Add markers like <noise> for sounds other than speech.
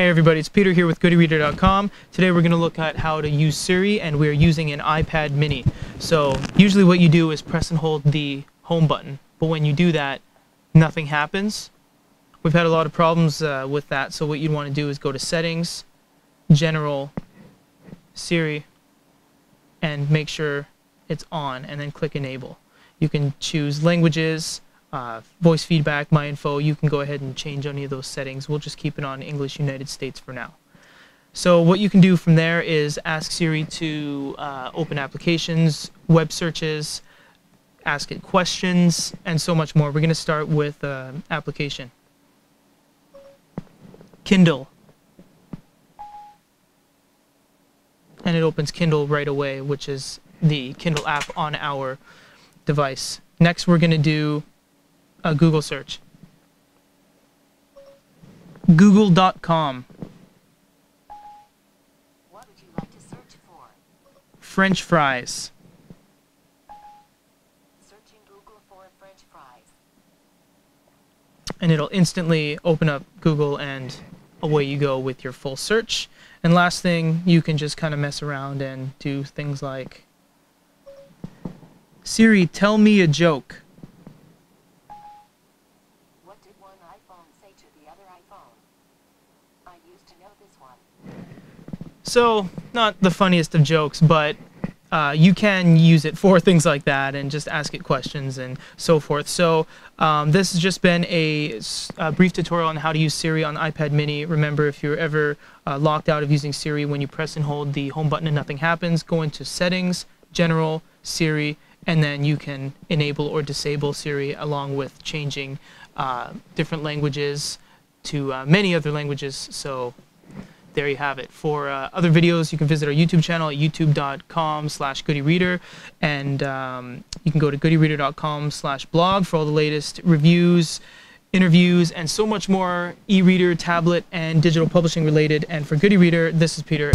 Hey everybody, it's Peter here with GoodEReader.com. Today we're going to look at how to use Siri and we're using an iPad mini. So usually what you do is press and hold the home button, but when you do that, nothing happens. We've had a lot of problems uh, with that, so what you'd want to do is go to Settings, General, Siri, and make sure it's on, and then click Enable. You can choose languages, uh, voice feedback, my info, you can go ahead and change any of those settings. We'll just keep it on English United States for now. So what you can do from there is ask Siri to uh, open applications, web searches, ask it questions, and so much more. We're going to start with uh, application. Kindle. And it opens Kindle right away, which is the Kindle app on our device. Next, we're going to do a Google search. Google.com. What would you like to search for? French fries. Searching Google for French fries. And it'll instantly open up Google and away you go with your full search. And last thing, you can just kind of mess around and do things like Siri, tell me a joke. Did one iPhone say to the other iPhone? I used to know this one. So, not the funniest of jokes, but uh, you can use it for <laughs> things like that and just ask it questions and so forth. So, um, this has just been a brief tutorial on how to use Siri on iPad mini. Remember, if you're ever uh, locked out of using Siri, when you press and hold the home button and nothing happens, go into Settings, General, Siri, and then you can enable or disable Siri along with changing uh, different languages to uh, many other languages. So, there you have it. For uh, other videos, you can visit our YouTube channel at youtube.com slash goodereader. And um, you can go to goodereader.com slash blog for all the latest reviews, interviews, and so much more e-reader, tablet, and digital publishing related. And for Good e-Reader, this is Peter.